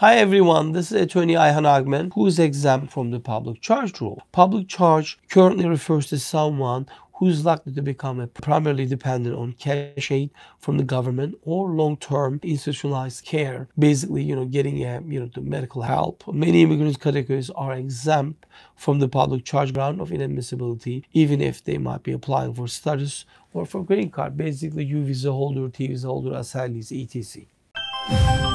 Hi everyone, this is attorney Ayhan Ogmen who is exempt from the public charge rule. Public charge currently refers to someone who's likely to become a primarily dependent on cash aid from the government or long-term institutionalized care, basically, you know, getting a, you know, the medical help. Many immigrant categories are exempt from the public charge ground of inadmissibility, even if they might be applying for status or for green card, basically U visa holder, T visa holder, asylees, etc.